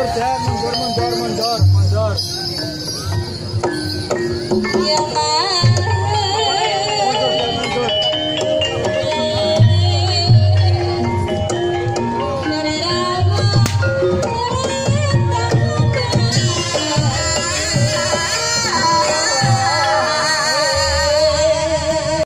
Manzor Tayar, Manzor, Manzor, Manzor, Manzor. Yeah.